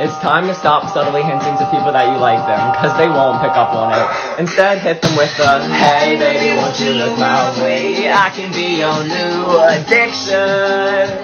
It's time to stop subtly hinting to people that you like them, because they won't pick up on it. Instead, hit them with the, hey baby, won't you look my way? I can be your new addiction.